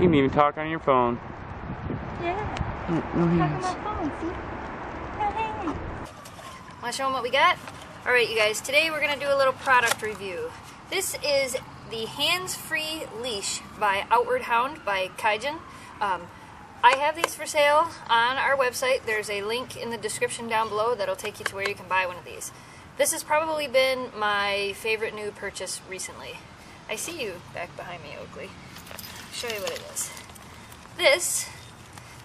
You can even talk on your phone. Yeah. No, no Talk on my phone, see? Hey. Want to show them what we got? All right, you guys. Today we're gonna do a little product review. This is the hands-free leash by Outward Hound by Kyjen. Um, I have these for sale on our website. There's a link in the description down below that'll take you to where you can buy one of these. This has probably been my favorite new purchase recently. I see you back behind me, Oakley. Show you what it is. This,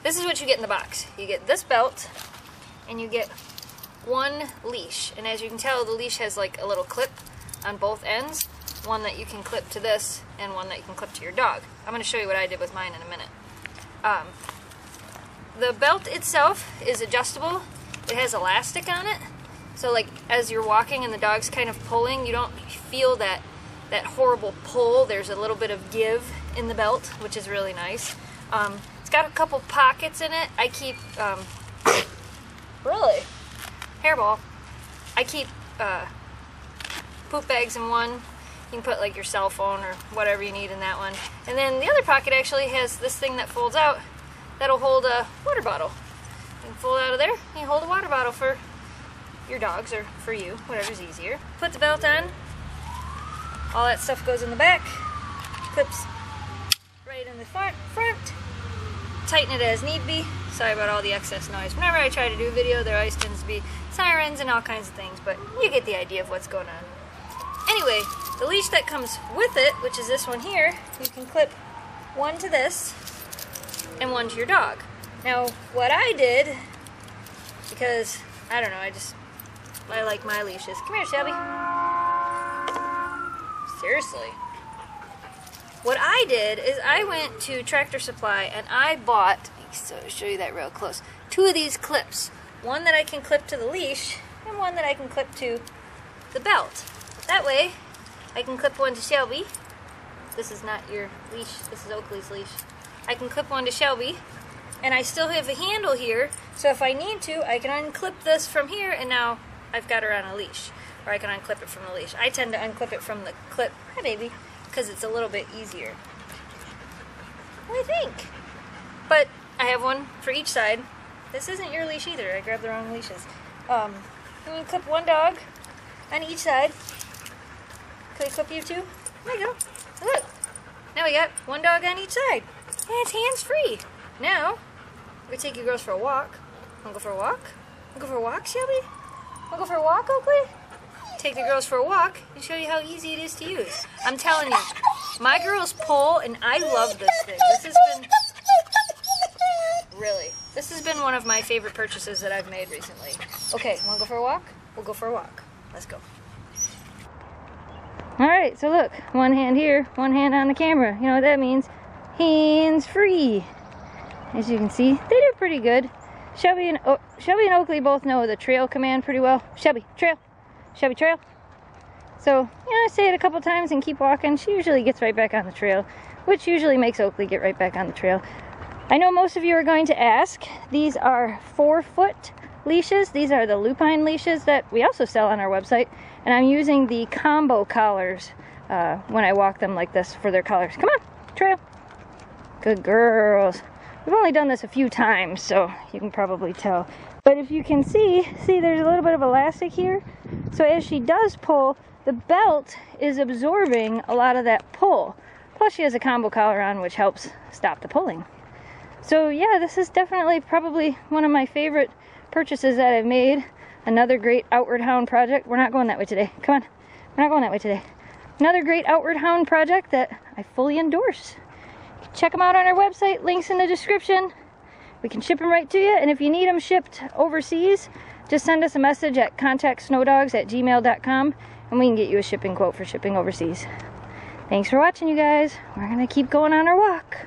this is what you get in the box. You get this belt, and you get one leash. And as you can tell, the leash has like a little clip on both ends. One that you can clip to this, and one that you can clip to your dog. I'm going to show you what I did with mine in a minute. Um, the belt itself is adjustable. It has elastic on it. So like as you're walking and the dog's kind of pulling, you don't feel that that horrible pull. There's a little bit of give in the belt, which is really nice. Um, it's got a couple pockets in it. I keep um, really hairball. I keep uh, poop bags in one. You can put like your cell phone or whatever you need in that one. And then the other pocket actually has this thing that folds out that'll hold a water bottle. You can fold out of there and you hold a water bottle for your dogs or for you, whatever's easier. Put the belt on. All that stuff goes in the back. Clips right in the front. front. Tighten it as need be. Sorry about all the excess noise. Whenever I try to do video, there always tends to be sirens and all kinds of things, but you get the idea of what's going on. Anyway, the leash that comes with it, which is this one here, you can clip one to this and one to your dog. Now, what I did, because, I don't know, I just, I like my leashes. Come here, Shelby. Seriously. What I did is I went to Tractor Supply and I bought, so show you that real close, two of these clips. One that I can clip to the leash and one that I can clip to the belt. That way, I can clip one to Shelby. This is not your leash, this is Oakley's leash. I can clip one to Shelby, and I still have a handle here, so if I need to, I can unclip this from here, and now I've got her on a leash. Or I can unclip it from the leash. I tend to unclip it from the clip, hi baby, because it's a little bit easier. I think. But I have one for each side. This isn't your leash either. I grabbed the wrong leashes. Um, I'm gonna clip one dog on each side. Can we clip you two? There you go. Look. Now we got one dog on each side. And it's hands free. Now, we take you girls for a walk. Wanna go for a walk? Wanna go for a walk, Shelby? Wanna go for a walk, Oakley? Take the girls for a walk and show you how easy it is to use. I'm telling you, my girls pull and I love this thing. This has been really. This has been one of my favorite purchases that I've made recently. Okay, wanna go for a walk? We'll go for a walk. Let's go. All right, so look, one hand here, one hand on the camera. You know what that means? Hands free. As you can see, they do pretty good. Shelby and o Shelby and Oakley both know the trail command pretty well. Shelby, trail. Shelby, trail. So, you know, I say it a couple times and keep walking. She usually gets right back on the trail, which usually makes Oakley get right back on the trail. I know most of you are going to ask. These are four foot leashes. These are the lupine leashes that we also sell on our website. And I'm using the combo collars uh, when I walk them like this for their collars. Come on, trail. Good girls. We've only done this a few times, so you can probably tell. But if you can see, see there's a little bit of elastic here. So as she does pull, the belt is absorbing a lot of that pull. Plus she has a combo collar on, which helps stop the pulling. So yeah, this is definitely probably one of my favorite purchases that I've made. Another great Outward Hound project. We're not going that way today. Come on. We're not going that way today. Another great Outward Hound project that I fully endorse. Check them out on our website. Links in the description. We can ship them right to you. And if you need them shipped overseas, just send us a message at contactsnowdogs at gmail.com and we can get you a shipping quote for shipping overseas. Thanks for watching, you guys. We're going to keep going on our walk.